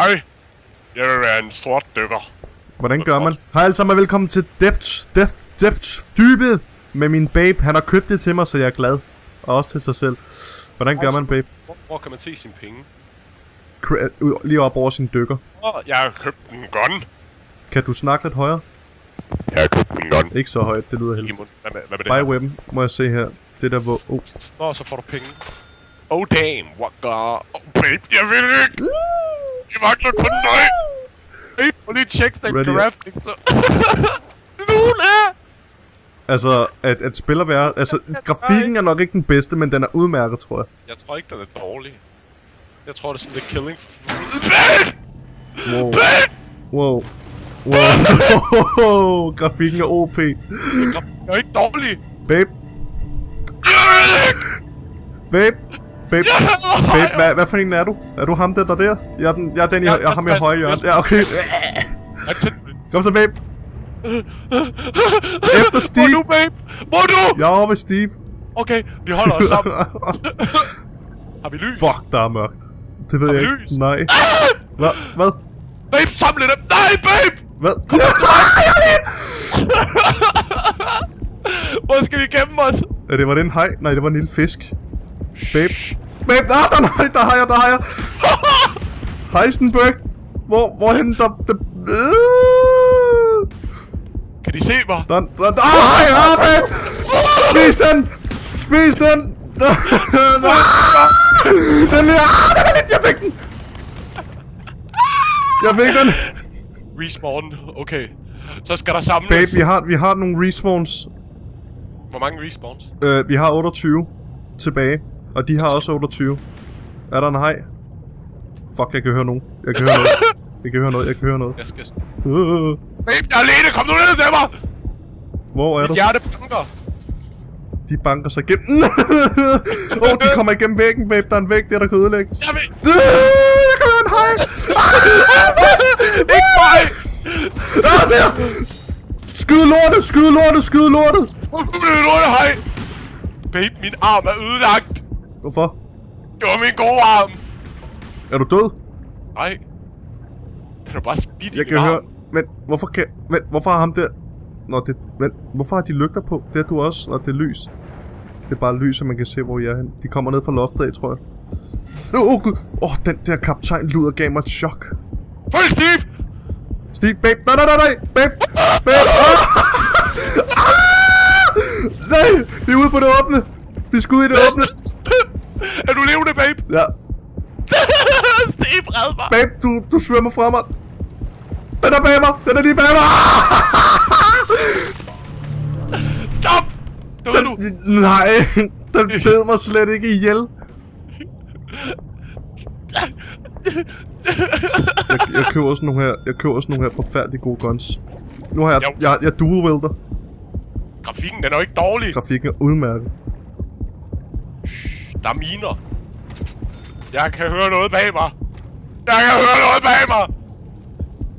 Hej. Jeg vil være en sort dykker. Hvordan gør man? Hej alle sammen og velkommen til Depth, Depth, Depth, dybet med min babe. Han har købt det til mig, så jeg er glad. Og også til sig selv. Hvordan gør man, babe? Hvor, hvor kan man se sine penge? Ud- Lige op over sin dykker. Åh, oh, jeg har købt en gun. Kan du snakke lidt højere? Jeg har købt en gun. Ikke så højt, det lyder heldigt. Hvad, med- hvad med det webben, må jeg se her. Det der hvor... Oh. Nå, så får du penge. Oh damn, what god. Oh babe, jeg vil ikke. Jeg mangler kun dig. Hey, prøv lige at tjekke den Ready. graphic, så... Nogen er... Altså, at, at spiller være... Altså, grafikken er nok ikke den bedste, men den er udmærket, tror jeg. Jeg tror ikke, den er dårlig. Jeg tror, det er sådan lidt killing... Wow. Wow. Wow. grafikken er OP. Den er ikke dårlig. Babe, babe, babe, Jeg babe, hvad, hvad for en er du? Er du ham der, der der? Jeg er, den, jeg er den, jeg, jeg har ham i højre hjørne. Ja, okay. Jeg Kom så, babe. Efter Steve. Må du, babe? Må du? Jeg er oppe Steve. Okay, vi holder os sammen. Har vi lys? Fuck, der er mørkt. Det ved Har jeg ikke. lys? Nej. Hvad? Hvad? Babe, samle dem! Nej, babe! Hvad? Hvor skal vi gemme os? Ja, det var den hej? Nej, det var en lille fisk. Babe. Babe, der, der, der, der har jeg, der har jeg. Heisenberg. Hvor, hvorhen der... der øh, Kan de se mig? der, der, der, ah, hej, ah, babe. Spis den. Spis den. Den der, ah, den er lidt, jeg fik den. Jeg fik den. Respawn. Okay. Så skal der samles. Babe, vi har, vi har nogle respawns. Hvor mange respawns? Øh, vi har 28 tilbage. Og de har også 28. Er der en hej? Fuck, jeg kan høre nogen. Jeg kan høre noget. Jeg kan høre noget, jeg kan høre noget. Jeg skal... Øh, jeg er alene! Kom nu ned til mig! hvor er du? Mit hjerte banker. De banker sig igennem. Åh, oh, de kommer igennem væggen, babe. Der er en væg der, der kan ødelægges. Jeg vil... Øh, Jeg kan høre en hej. Ikke mig! Ah, der! Skyd lortet, skyd lortet, skyd lortet! Hvor kunne det lorte hej? Babe, min arm er ødelagt. Hvorfor? Det var min gode arm. Er du død? Nej. Den er bare spidt Jeg kan arm. høre... Men hvorfor kan... Men hvorfor har ham der... Nå, det... Men hvorfor har de lygter på? Det er du også, når det er lys. Det er bare lys, så man kan se, hvor jeg er henne. De kommer ned fra loftet af, tror jeg. Åh, oh, gud. Åh, oh, den der kaptajn luder gav mig et chok. Følg Steve! Steve, babe. Nej, nej, nej, nej. Babe. Babe. Ah! Ah! Nej, vi er ude på det åbne. Vi skal ud i det åbne. Er du levende, babe? Ja. Steve, red mig! Babe, du, du svømmer fra mig. Den er bag mig. Den er lige bag mig. Stop! Døde du? Den, nej, den bed mig slet ikke ihjel. Jeg, jeg køber sådan nogle her, jeg køber sådan nogle her forfærdeligt gode guns. Nu har jeg, Jo. jeg, jeg dual welder. Grafikken, den er jo ikke dårlig. Grafikken er udmærket. Der er miner. Jeg kan høre noget bag mig. Jeg kan høre noget bag mig.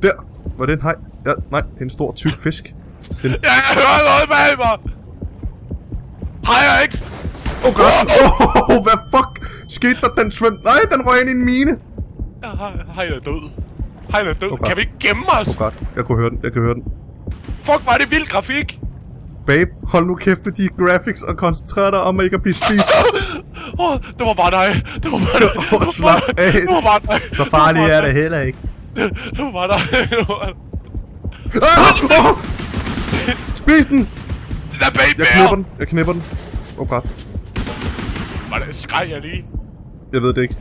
Der, var det en hej? Ja, nej, det er en stor tyk fisk. Det er en... Jeg kan høre noget bag mig. Har jeg ikke? Oh god, oh, oh, hvad fuck skete der? Den svømte, nej, den røg ind i en mine. Hej er død. Hej er død. Okay. Kan vi ikke gemme os? Oh god, jeg kunne høre den, jeg kan høre den. Fuck, var det vild grafik. Babe, hold nu kæft med de graphics og koncentrer dig om at ikke at blive spist. Åh, oh, det var bare dig. Det var bare dig. Åh, oh, slap af. Det var bare dig. Så farligt er det heller ikke. Det var bare dig. Det var bare dig. Ah! Oh! Spis den! Lad baby Jeg knipper den, jeg knipper den. Oh god, Var det skreg jeg lige? jeg ved det ikke.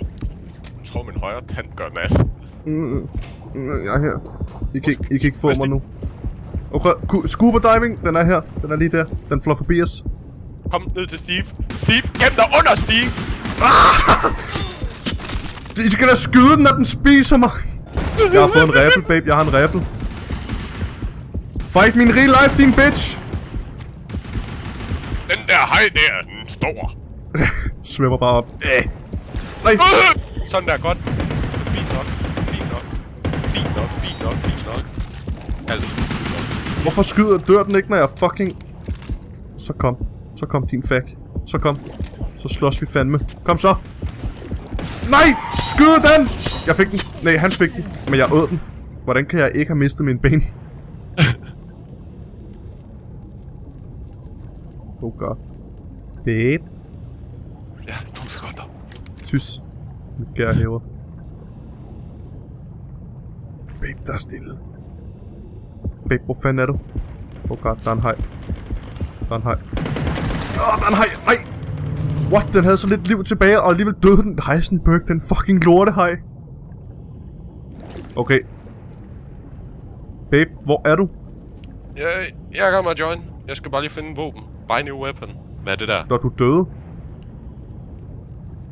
Jeg tror, min højre tand gør nas. Mm, mm, Jeg er her. I kan, I kan ikke få mig er nu. Okay, scuba diving, den er her. Den er lige der. Den flår forbi os. Kom ned til Steve. Steve, gem dig under Steve. I skal da skyde den, når den spiser mig. Jeg har fået en rifle, babe. Jeg har en rifle. Fight min real life, din bitch. Den der hej der, den stor. Svømmer bare op. Æh. Nej. Sådan der, godt. Fint nok. Fint nok. Fint nok, fint nok, fint nok. Altså, Hvorfor skyder dør den ikke, når jeg fucking... Så kom. Så kom din fuck. Så kom. Så slås vi fandme. Kom så. Nej! Skyd den! Jeg fik den. Nej, han fik den. Men jeg åd den. Hvordan kan jeg ikke have mistet min ben? oh god. Babe. Ja, to sekunder. Tys. Nu gør jeg hæver. Babe, der er stille. Babe, hvor fanden er du? Oh god, der er en hej. Der er en hej. Åh, oh, der er en hej! Nej! What? Den havde så lidt liv tilbage, og alligevel døde den. Heisenberg, den fucking lortehej. Okay. Babe, hvor er du? Jeg, jeg er med at join. Jeg skal bare lige finde en våben. Buy new weapon. Hvad er det der? Når du døde?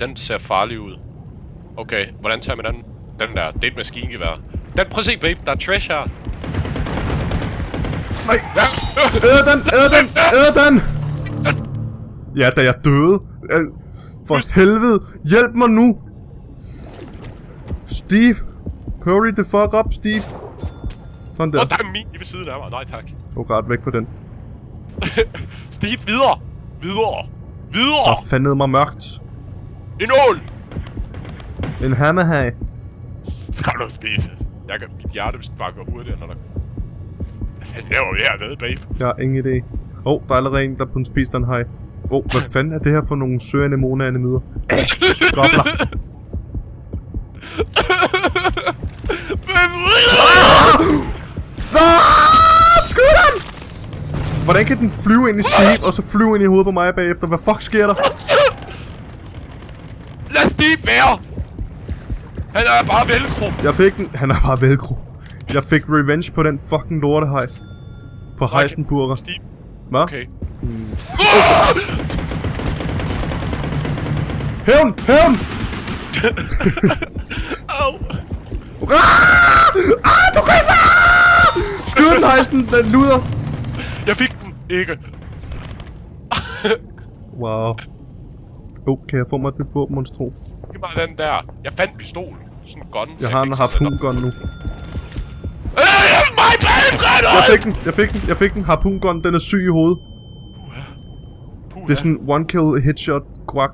Den ser farlig ud. Okay, hvordan tager man den? Den der, det er et maskingevær. Den, prøv at se, babe, der er trash her. Nej! Æd den! Æd den! Æd den! Ja, da jeg døde. For helvede! Hjælp mig nu! Steve! Hurry the fuck up, Steve! Sådan der. Og der er min ved siden af mig. Nej, tak. Oh god, væk fra den. Steve, videre! Videre! Videre! Der fandede mig mørkt. En ål! En hammerhag. Skal du spise? Jeg kan, mit hjerte sparker hurtigere, når der... Hvad fanden laver vi hernede, babe? Jeg har ingen idé. Åh, oh, der er allerede en, der på en spise den hej. Åh, oh, hvad fanden er det her for nogle søanemone anemider? Gobler. Ah! Skud den! Hvordan kan den flyve ind i skib, og så flyve ind i hovedet på mig bagefter? Hvad fuck sker der? Lad Steve være! Han er bare velcro. Jeg fik den. Han er bare velcro. Jeg fik revenge på den fucking lortehej. På Heisenburger. Steve, Hvad? okay. Hævn! Hævn! Au! Ah! Ah, du kan ikke... Ah! Skyd den, Heisen! Den luder! Jeg fik den ikke. Wow. Oh, kan jeg få mig et nyt våben, monstro? Giv mig den der. Jeg fandt pistol. Sådan en gun. Jeg har en harpungun nu. Øh, babe, Jeg fik den, jeg fik den, jeg fik den. Harpungun, den er syg i hovedet. Puh, Det er sådan one kill headshot quack.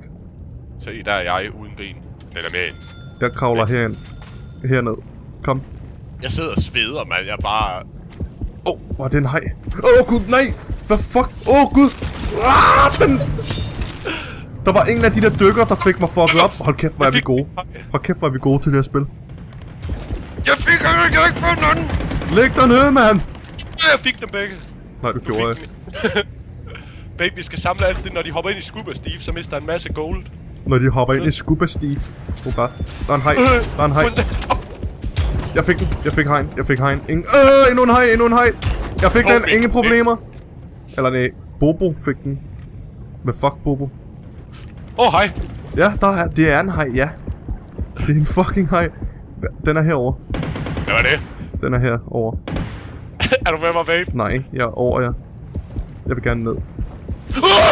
Se, der er jeg uden ben. Eller med en. Jeg kravler herind. Herned. Kom. Jeg sidder og sveder, mand. Jeg er bare... Åh, oh, hvor er det en hej? Åh, oh, gud, nej! Hvad fuck? Åh, oh, gud! Ah, den... Der var en af de der dykker, der fik mig fucket op. Hold kæft, hvor er vi gode. Hold kæft, hvor er vi gode til det her spil. Jeg fik ikke, jeg har ikke fået nogen. Læg dig ned, mand! Jeg fik dem begge. Nej, du gjorde ikke. Babe, vi skal samle alt det, når de hopper ind i Scuba Steve, så mister en masse gold. Når de hopper ind i Scuba Steve. Oh god. Der er en hej. Der er en hej. Jeg fik den. Jeg fik hegn. Jeg fik hegn. Ingen... Øh, endnu en hej. Endnu en hej. Jeg fik den. Ingen problemer. Eller nej. Bobo fik den. Hvad fuck, Bobo? Åh, oh, hej. Ja, der er, det er en hej, ja. Det er en fucking hej. Den er herover. Hvad var det? Den er herover. er du med mig, babe? Nej, jeg er over jer. Jeg vil gerne ned.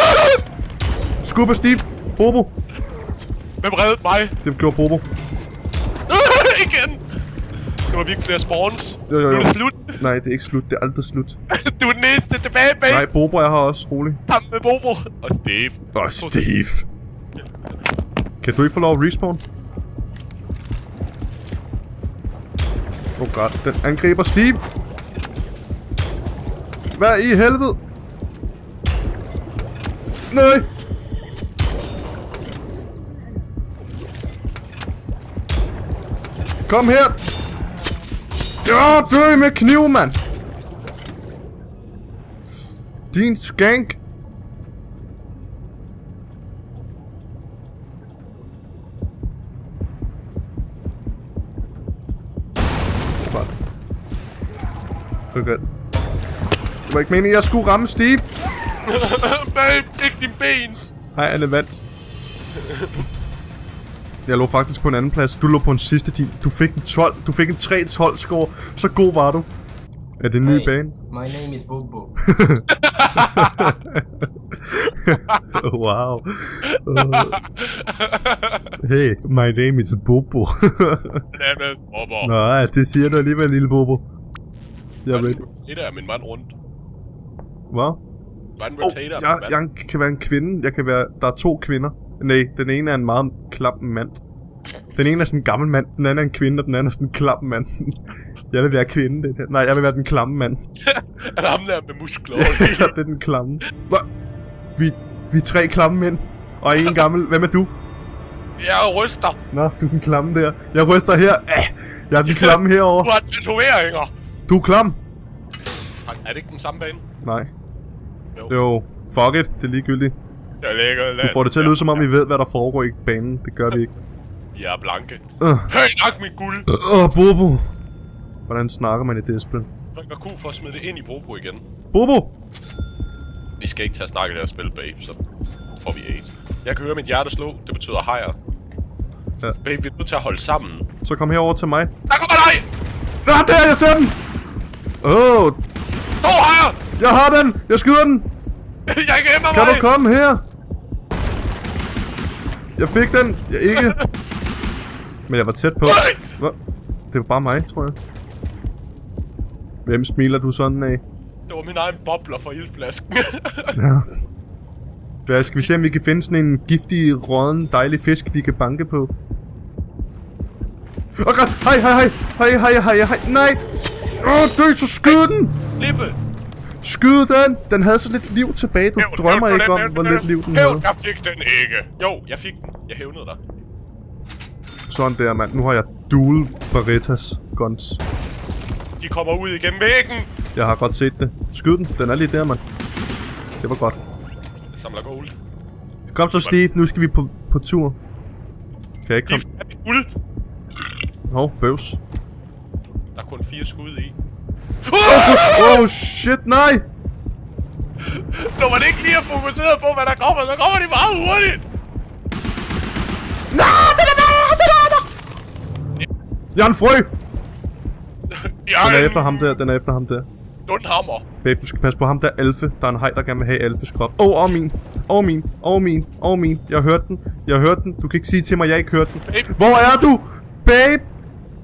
Skubbe Steve! Bobo! Hvem reddede mig? Det gjorde Bobo. Igen! Nu har vi ikke flere spawns. Jo, jo, Nu jo. er det slut. Nej, det er ikke slut. Det er aldrig slut. du er den eneste tilbage, babe. Nej, Bobo er her også. Rolig. Sammen med Bobo. Og Steve. Oh, Steve. Kan du ikke få lov at respawn? Oh god, den angriber Steve. Hvad i helvede? Nej. Kom her. Ja, dø med kniv, mand. Din skank. Fuck. Godt. Det var ikke meningen, jeg skulle ramme Steve. babe, ikke din ben. Hej, Anne vandt. Jeg lå faktisk på en anden plads. Du lå på en sidste din. Du fik en 12. Du fik en 3-12 score. Så god var du. Er det en ny Hey, bane? My name is Bobo. wow. Uh, hey, my name is Bobo. Lad Bobo. Nej, det siger du alligevel, lille Bobo. Jeg ved det. Er min mand rundt. Hvad? Var en Oh, rotator. jeg, jeg kan være en kvinde. Jeg kan være... Der er to kvinder. Nej, den ene er en meget klap mand. Den ene er sådan en gammel mand, den anden er en kvinde, og den anden er sådan en klam mand. Jeg vil være kvinde, det her. Nej, jeg vil være den klamme mand. Er der ham der med muskler? ja, det er den klamme. Hva? Vi, vi er tre klamme mænd, og en gammel. Hvem er du? jeg ryster. Nå, du er den klamme der. Jeg ryster her. Ah, jeg er den klamme Du herovre. har tatoveringer. Du er klam. Er det ikke den samme bane? Nej. Jo. Jo, fuck it. Det er ligegyldigt. Jeg ligger Du får det til at lyde som om, vi ved, hvad der foregår i banen. Det gør vi ikke. Jeg er blanke. Øh, Hey, nak mit guld. Åh, uh, Bobo. Hvordan snakker man i det spil? Trykker Q for at smide det ind i Bobo igen. Bobo! Vi skal ikke tage snakket af at spille, babe, så får vi AIDS. Jeg kan høre mit hjerte slå. Det betyder hejer. Ja. Babe, vi er nødt til at holde sammen. Så kom herover til mig. Der kommer dig! Ah, der, jeg ser den! Åh, oh, Stå her! jeg har den! Jeg skyder den! jeg gemmer Kan mig! du komme her? Jeg fik den! Jeg ikke. Men jeg var tæt på. Hvad? Det var bare mig, tror jeg. Hvem smiler du sådan af? Det var min egen bobler for ildflasken. Ja. Hvad, skal vi se, om vi kan finde sådan en giftig, råden, dejlig fisk, vi kan banke på? Åh, oh! Hej, hej, hej! Hej, hej, hej, hej! Nej! Åh, oh, dø, så skyd den! Lippe! Skyd den! Den havde så lidt liv tilbage. Du Hævn, drømmer hævn ikke om, hævn hvor lidt liv den Hævn, havde. jeg fik den ikke. Jo, jeg fik den. Jeg hævnede dig. Sådan der, mand. Nu har jeg dual Berettas guns. De kommer ud igennem væggen. Jeg har godt set det. Skyd den. Den er lige der, mand. Det var godt. Jeg samler gold. Kom så, Steve. Nu skal vi på, på tur. Kan jeg ikke komme? Gift er mit guld. Hov, bøvs. Fire skud i. Oh, shit, nej! Når man ikke lige er fokuseret på, hvad der kommer, så kommer de meget hurtigt. Nej, den er der! Den er der! Jeg er en frø! Jeg Den er efter ham der, den er efter ham der. Lundhammer. Babe, du skal passe på ham der Alfe. Der er en hej, der gerne vil have Alfes krop. Åh, oh, og min. Og min. Og min. Og min. Jeg hørte den. Jeg hørte den. Du kan ikke sige til mig, at jeg ikke hørte den. Babe. Hvor er du? Babe!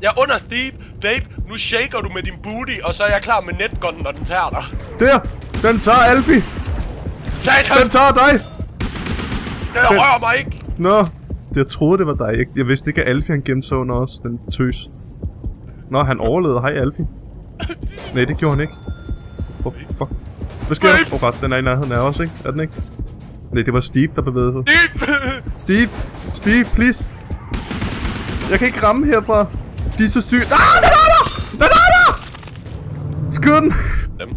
Jeg er under Steve. Babe, nu shaker du med din booty, og så er jeg klar med netgunnen, når den tager dig. Der! Den tager Alfie! Satan! Den tager dig! Den rører mig ikke. Nå, jeg troede, det var dig. Jeg, jeg vidste ikke, at Alfie han gemte sig under os. Den tøs. Nå, han overlevede. Hej, Alfie. Nej, det gjorde han ikke. Fuck. fuck. Hvad sker der? Åh, oh, godt. Den er i nærheden af os, ikke? Er den ikke? Nej, det var Steve, der bevægede sig. Steve! Steve! Steve, please! Jeg kan ikke ramme herfra. De er så syge. Ah, Skyd den! Dem.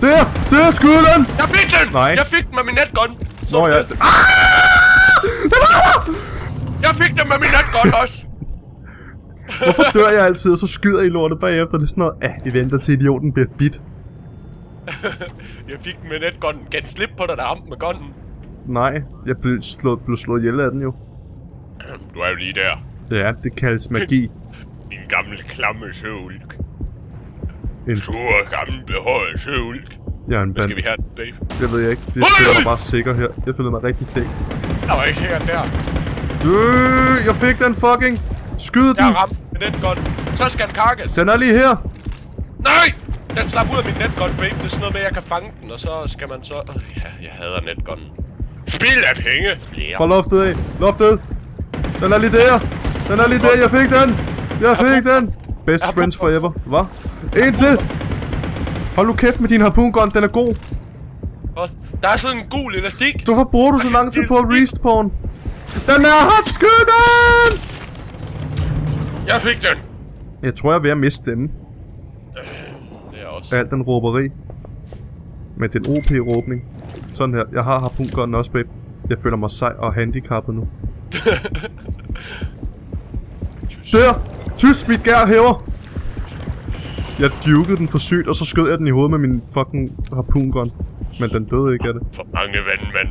Der! Der! Skyd den! Jeg fik den! Nej. Jeg fik den med min netgun. Så Nå ja. Ah! Er der! Jeg fik den med min netgun også. Hvorfor dør jeg altid, og så skyder I lortet bagefter? Det er sådan noget, ah, vi venter til idioten bliver bit. Jeg fik den med netgunnen. Kan den slippe på dig, der ramte med gunnen? Nej, jeg blev slået, blev slået ihjel af den jo. Du er jo lige der. Ja, det kaldes magi. Din gamle klamme søulk. En Sure, gamle, behåret søulk. jeg er en band. skal vi have, babe? Jeg ved jeg ikke. Det føler mig bare sikker her. Jeg føler mig rigtig sikker. Der var ikke her der. Dø! Jeg fik den fucking! Skyd Jeg den! har ramt med netgun. Så skal den kakkes. Den er lige her! Nej! Den slap ud af min netgun, babe. Det er sådan noget med, at jeg kan fange den, og så skal man så... Ja, jeg hader netgunnen. Spil af penge! Flere. Fra loftet af. Loftet! Den er lige der! Den er lige der! Jeg fik den! Jeg fik den! Best friends forever. Hvad? En til! Hold nu kæft med din harpoon gun, den er god. Der er sådan en gul elastik. Hvorfor bruger du så lang tid på at respawn? Den er hot! Skyd den! Jeg fik den. Jeg tror, jeg er ved at miste stemmen. Det er også. af al den råberi. Med den OP-råbning. Sådan her. Jeg har harpungunnen også, babe. Jeg føler mig sej og handicappet nu. Der! Tyst, mit gær hæver! Jeg dukede den for sygt, og så skød jeg den i hovedet med min fucking harpungun. Men den døde ikke af det. For mange vandmænd.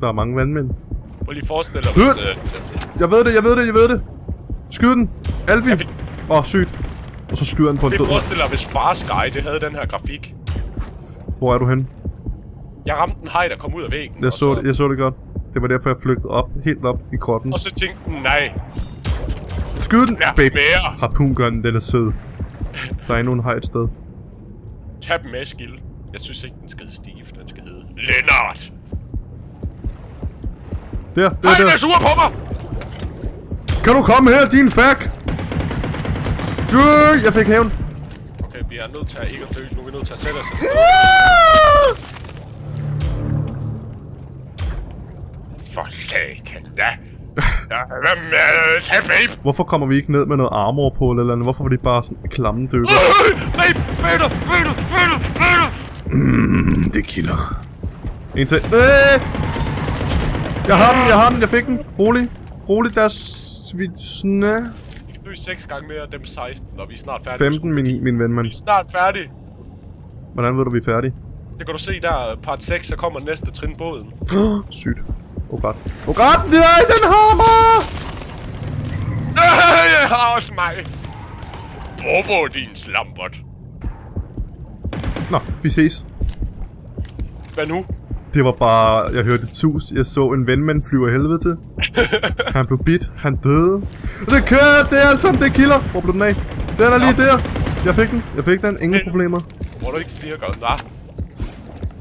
Der er mange vandmænd. Prøv lige at forestille dig, hvis... Øh, Jeg ved det, jeg ved det, jeg ved det! Skyd den! Alfie! Åh, oh, sygt. Og så skyder den på en det død. forestiller dig, hvis Far Sky, det havde den her grafik. Hvor er du henne? Jeg ramte en hej, der kom ud af væggen. Jeg og så, det, jeg så det godt. Det var derfor, jeg flygtede op, helt op i krotten. Og så tænkte den, nej, Skyd den! Ja, Babe. mere. Harpungunnen, den er sød. Der er endnu en hej et sted. tag dem med, Skill. Jeg synes ikke, den skal hedde Steve, den skal hedde Lennart. Der, der, Nej, den er der. sur på mig! Kan du komme her, din fuck? Dø! Jeg fik hævn. Okay, vi er nødt til at ikke at dø. Nu er vi nødt til at sætte os sted. For satan da. Hvorfor kommer vi ikke ned med noget armor på eller andet? Hvorfor var det bare sådan klamme dykker? Øh, Babe! Babe! Babe! Babe! Babe! Mm, det kilder. En til. Øh! Jeg har den, jeg har den, jeg fik den. Rolig. Rolig, der er svitsne. Vi kan dø 6 gange mere, dem 16, og vi er snart færdige. 15, min, min ven, mand. Vi er snart færdige. Hvordan ved du, vi er færdige? Det kan du se der, part 6, så kommer næste trin båden. Sygt. Oh god. Oh det er den hammer! Øh, Jeg har også mig. Bobo, din slambot. Nå, vi ses. Hvad nu? Det var bare, jeg hørte et sus, jeg så en ven med en flyver helvede til. Han blev bit, han døde. Og det kører, det er alt sammen, det kilder. Hvor blev den af? Den er lige Nå. der. Jeg fik den, jeg fik den, ingen problemer. Hvor du ikke virker, nej.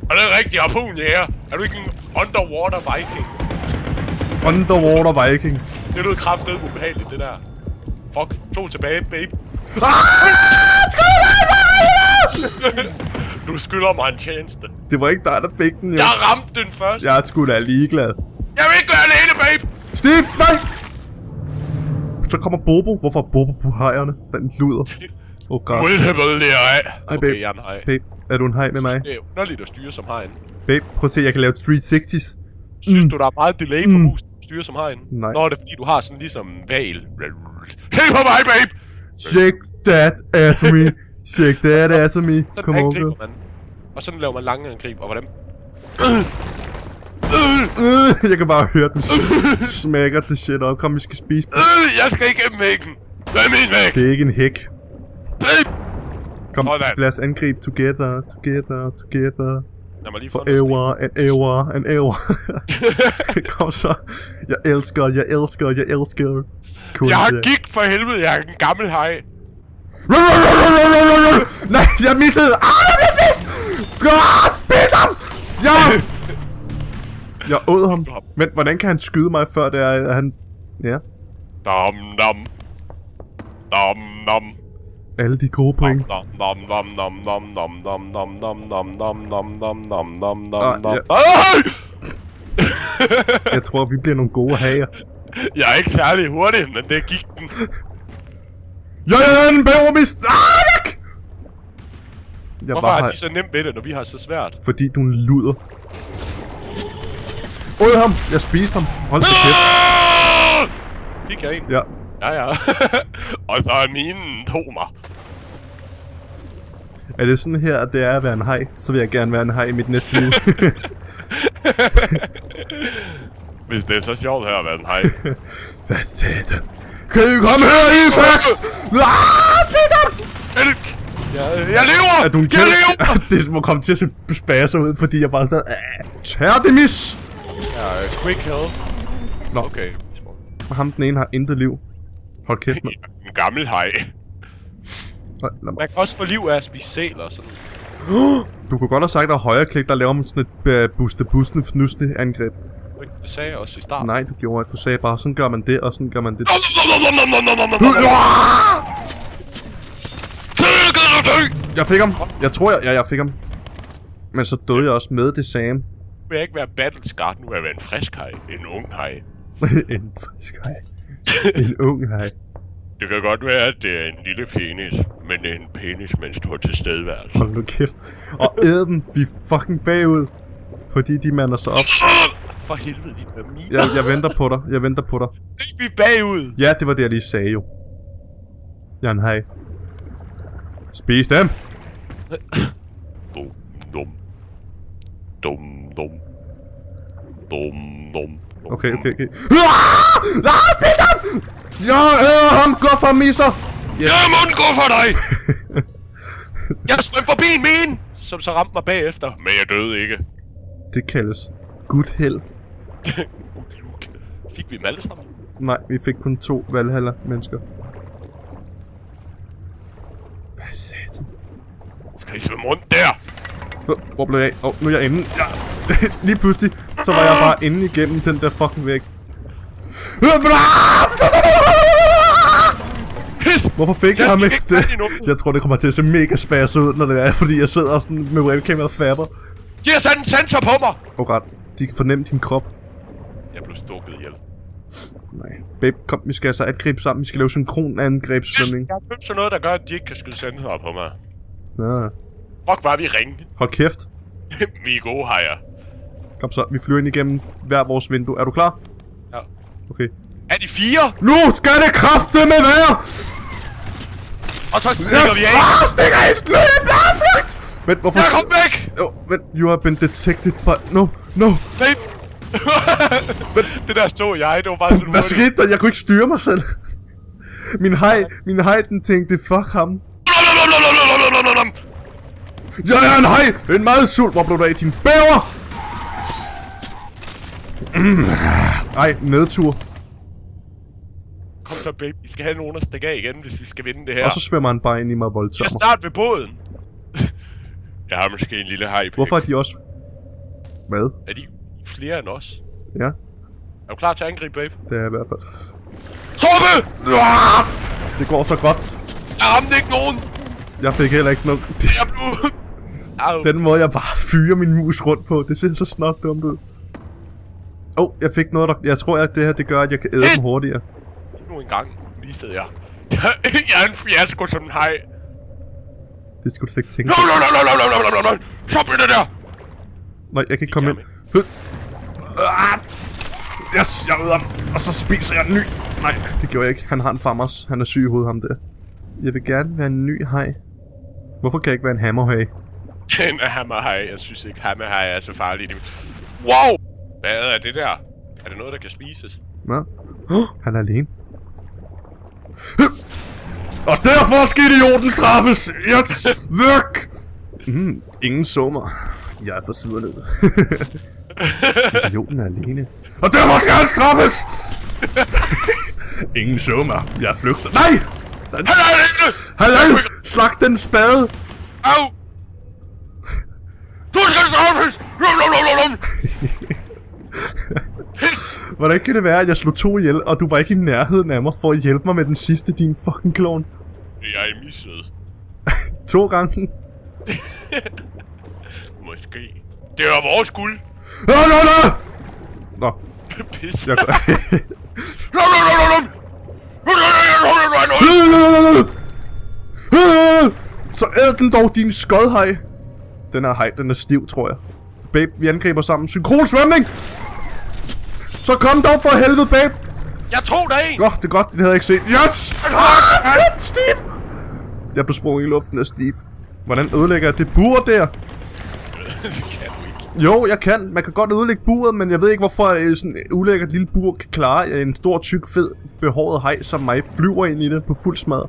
Er det rigtigt, harpun her? Er du ikke en underwater viking? Underwater Viking. Det lød kraftedet ubehageligt, det der. Fuck, to tilbage, babe. du skylder mig en tjeneste. Det var ikke dig, der fik den, jo. Jeg ramte den først. Jeg er sgu da ligeglad. Jeg vil ikke være alene, babe. Steve, nej! Så kommer Bobo. Hvorfor er Bobo på hejerne? Den luder. Oh god. Multiple ej. Ej, babe. Okay, jeg er en hej. Babe, er du en hej med mig? Det er underligt at styre som hegn. Babe, prøv at se, jeg kan lave 360's. Synes Mm. du, der er meget delay på Mm. Styre som hegn? Nej. Nå, det er fordi, du har sådan ligesom val. Se på mig, babe! Shake that ass me. Shake that ass me. Sådan on, angriber girl. man. Og sådan laver man lange angreb, og hvordan? Øh, jeg kan bare høre den smækker det shit op. Kom, vi skal spise. Øh, jeg skal igennem væggen! Hvad er min væg? Det er ikke en hæk. Babe! Kom, Sådan. lad os angribe together, together, together. Lad mig lige noget Forever and ever and ever. Kom så. Jeg elsker, jeg elsker, jeg elsker. Kun Jeg har det. gik for helvede, jeg er en gammel hej. Nej, jeg missede. Ah, jeg blev spist. Ah, spis ham. Ja. Jeg åd ham. Men hvordan kan han skyde mig, før det er, han... Ja, Dam, dam. Dam, dam. Alle de gode point. Dam, dam, dam, dam, dam, dam, dam, dam, dam, dam, dam, dam, dam, Ah, dam. ja. Ej! Jeg tror, vi bliver nogle gode hager. Jeg er ikke særlig hurtig, men det gik den. Ja, ja, den bæver mist. Ah, væk. Jeg Hvorfor var har de så nemt ved det, når vi har så svært? fordi du er en luder. Åd ham. Jeg spiste ham. Hold da kæft. Ah! Fik jeg en? Ja. Ja, ja. og så er minen tog mig. Er det sådan her, at det er at være en hej, så vil jeg gerne være en hej i mit næste liv. Hvis det er så sjovt her at være en hej. Hvad satan? Kan I komme her, I fuck? Ah, spis ham! Elk! Jeg, jeg lever! Er du en jeg lever! det må komme til at se spasser ud, fordi jeg bare sådan... "Ah, Terdemis! Ja, quick health. Nå. Okay. Ham den ene har intet liv. Hold kæft, man. En gammel hej. Høj, man kan også få liv af at spise sæler og sådan. Du kunne godt have sagt, at der højre klik, der laver man sådan et uh, buste busten fnusne angreb. Det sagde jeg også i starten. Nej, du gjorde ikke. Du sagde bare, sådan gør man det, og sådan gør man det. Jeg fik ham. Jeg tror, jeg, ja, jeg fik ham. Men så døde jeg også med det samme. Vil jeg ikke være battlescarred, nu vil jeg være en frisk hej. En ung hej. en frisk hej. En ung hej. Det kan godt være, at det er en lille penis, men det er en penis med en stor tilstedeværelse. Hold nu kæft. Og æd dem. Vi er fucking bagud. Fordi de mander sig op. For helvede, de verminer. Jeg, jeg venter på dig. Jeg venter på dig. Vi er bagud. Ja, det var det, jeg lige sagde jo. En hej. Spis dem! Dum, dum. Dum, dum. Dum, dum. Okay, okay, okay. Ah! Ah, spis dem! Jeg æder ham! Gå for misser! Yes. Jeg må gå for dig! jeg sprang forbi en min! Som så ramte mig bagefter. Men jeg døde ikke. Det kaldes gut held. Fik vi dem alle sammen? Nej, vi fik kun to valhaller mennesker. Hvad satan? Skal I svømme rundt der? Hvor- blev jeg af? Oh, nu er jeg inde. Ja. Lige pludselig, så var jeg bare inde igennem den der fucking væg. Hvorfor fik jeg ham ikke det? Jeg tror, det kommer til at se mega spærs ud, når det er, fordi jeg sidder sådan med webcam og fabber. De har sat en sensor på mig! Oh, ret. De kan fornemme din krop. Jeg blev stukket ihjel. Nej. Babe, kom, vi skal altså angribe sammen. Vi skal lave synkron angrebsstemning. Jeg har købt sådan noget, der gør, at de ikke kan skyde sensorer på mig. Nå. Fuck, var vi ringe. Hold kæft. vi er gode, hejer. Kom så, vi flyver ind igennem hver vores vindue. Er du klar? Ja. Okay. Er de fire? Nu skal det med være! Og så stikker Jeg vi af. ah, stikker i løb! Nej, flygt! Vent, hvorfor? Jeg kom væk! Jo, vent, you have been detected by... No, no. Babe! det der så jeg, det var bare sådan Hvad skete der? Jeg kunne ikke styre mig selv. Min hej, min hej, den tænkte, fuck ham. Jeg er en meget sult. Hvor blev du af, din bæver? Mm. Ej, nedtur. Kom så, babe. Vi skal have nogen at stikke af igen, hvis vi skal vinde det her. Og så svømmer han bare ind i mig og Jeg snart ved båden. jeg har måske en lille hej, babe. Hvorfor er de også... Hvad? Er de flere end os? Ja, Er du klar til at angribe, babe? det er i hvert fald. Torbe! Det går så godt. Jeg ramte ikke nogen! Jeg fik heller ikke noget... Jeg blev... Au. Den måde, jeg bare fyrer min mus rundt på, det ser så snot dumt ud. Åh, oh, jeg fik noget, der... Jeg tror, at det her, det gør, at jeg kan æde dem hurtigere. Nu engang mistede jeg. jeg er en fiasko som en hej. Det skulle du ikke tænke No, på. no, no, no, no, no, no, no, no. Stop med det der! Nej, jeg kan ikke komme ind. Hø. Ah! Yes, jeg æder den. Og så spiser jeg en ny. Nej, det gjorde jeg ikke. Han har en farmers. Han er syg i hovedet, ham der. Jeg vil gerne være en ny hej. Hvorfor kan jeg ikke være en hammerhage? En hammerhaj. Jeg synes ikke, hammerhaj er så farligt. Wow! Hvad er det der? Er det noget, der kan spises? Oh, han er alene. Og derfor skal idioten straffes! Yes! Væk! Mm, ingen så mig. Jeg er for siden ned. idioten er alene. Og derfor skal han straffes! ingen så mig. Jeg flygter. Nej! Han er alene! Hallo! Slag den spade! Au! Du skal straffes! Hvordan kan det være, at jeg slog to ihjel, og du var ikke i nærheden af mig for at hjælpe mig med den sidste, din fucking klon? Jeg er misset. To gange. Måske. Det var vores guld. Nå, nå, nå! Nå, Pis. jeg... Lum, lum, lum, lum. Så æd den dog din skodhej. Den her hej, den er stiv, tror jeg. Babe, vi angriber sammen. Synkron svømning! Så kom dog for helvede, babe! Jeg tog dig en! Oh, det er godt, det havde jeg ikke set. Yes! Ah, fedt, Steve! Jeg blev sprunget i luften af Steve. Hvordan ødelægger jeg det bur der? det kan ikke. Jo, jeg kan. Man kan godt ødelægge buret, men jeg ved ikke, hvorfor øh, sådan et ulækkert lille bur kan klare, at en stor, tyk, fed, behåret hej som mig flyver ind i det på fuld smad.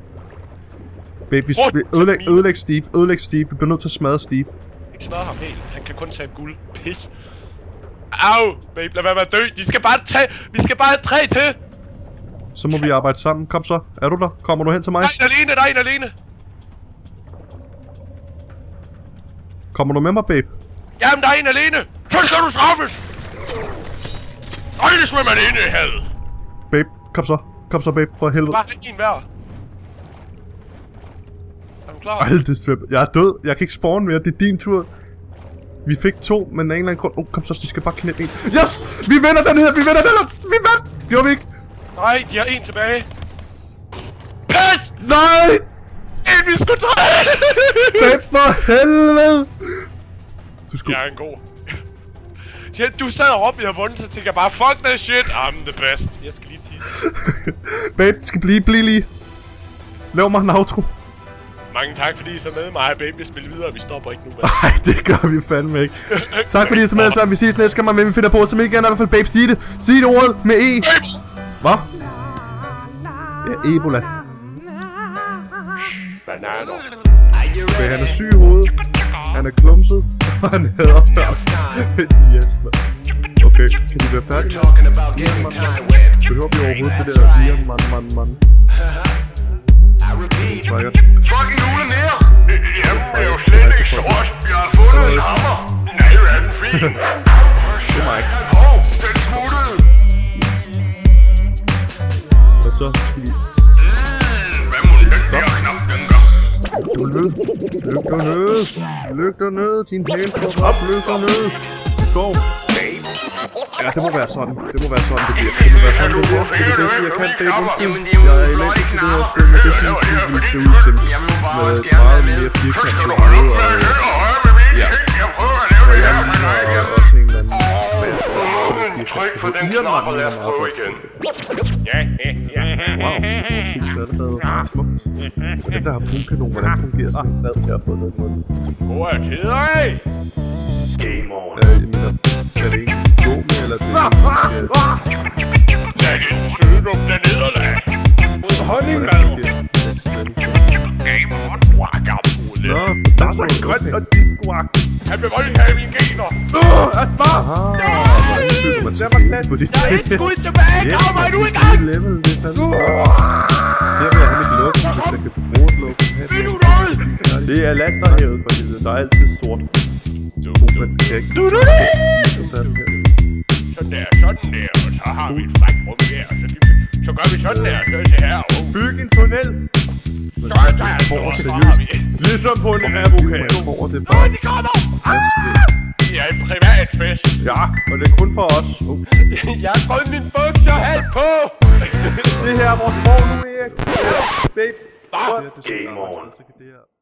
Hvor- vi ødelæg, ødelæg Steve, ødelæg Steve. Vi bliver nødt til at smadre Steve. Ikke smadre ham helt. Han kan kun tage guld. Pis. Au! Babe, lad være med at dø. De skal bare tage... Vi skal bare have tre til! Så må vi arbejde sammen. Kom så. Er du der? Kommer du hen til mig? Er en alene, der er en alene. Kommer du med mig, babe? Jamen, der er en alene. Så skal du straffes! Øj, det svømmer alene i havet. Babe, kom så. Kom så, babe, for helvede. Bare en hver. Klar? Det svømmer. Jeg er død. Jeg kan ikke spawn mere. Det er din tur. Vi fik to, men af en eller anden grund... Oh, kom så, vi skal bare knæppe en. Yes! Vi vinder den her! Vi vinder den her! Vi vandt! Gjorde vi ikke? Nej, de har en tilbage. Pis! Nej! En, vi skulle tre! Babe, for helvede! Du skulle... Jeg er en god. Ja, du sad råbte, jeg har vundet, så tænkte jeg bare, fuck that shit, I'm the best. Jeg skal lige tisse. Babe, du skal blive, blive lige. Lav mig en outro. Mange tak, fordi I så med mig, baby. Vi spiller videre, vi stopper ikke nu. Nej, det gør vi fandme ikke. tak fordi I så med, så vi ses næste gang, men vi finder på, som ikke gerne i hvert fald, babe, sig det. Sig det ordet med E. Babes! Hvad? Ja, Ebola. Bananer. Okay, han er syg i hovedet. Han er klumset. Og han hader børn. yes, man. Okay, kan de være færdige? Behøver vi overhovedet det der fire mand, mand, Fucking ulen her! Jamen, det er jo slet ikke sort. Jeg har fundet en hammer. Nej, hvor er den fin. Det er. Hov, den smuttede. Og så skal vi... Mm, hvad må den der knap, den gør? Du lød. Ned. Lyg ned. Din pæl står op. Lyg ned. Sov. Ja, det må være sådan. Det må være sådan, det bliver. Det må være sådan, det bliver. Det er det bedste, jeg kan. Det er undskyld. Jeg er elendig til det her spil, men det synes jeg, vi ser ud Sims med et meget mere firkantet hoved og Ja. Nej, jeg og også en eller anden masse. Tryk på den knap, og lad os prøve igen. Ja, ja, ja. Wow, det synes jeg allerede er meget smukt. Og den der har brugkanon, hvordan fungerer sådan en blad, jeg har fået noget den? Gode tider, eh? Game on. Øh, jeg mener, er det ikke dumme, eller det Lad din sygdom den nederlag. Honningmad! Game on, guacamole. Nå, der er så grønt og discoagt. Han vil voldtage mine gener. Man ser mig klasse. Fordi Der er et skud tilbage. Grav mig nu i gang. level, det er fandme. Her vil jeg have mit luk, hvis jeg kan bruge et luk. Vil du noget? Det er landerhavet for helvede. Der er altid sort. Det. Du, du, du. Så sådan her. Der, sådan der. Og så har vi et fragtrum der. Så, de, så gør vi sådan der. Så se her. Oh. Byg en tunnel. Så er der altså. Så har vi. Ligesom på en advokat. Det er bare... de kommer. Det er en privat fest. Ja, og det er kun for os. Oh. Jeg har fået min bukserhat på. Det her er vores borg nu, Erik. Babe. Hvad? Det Game on.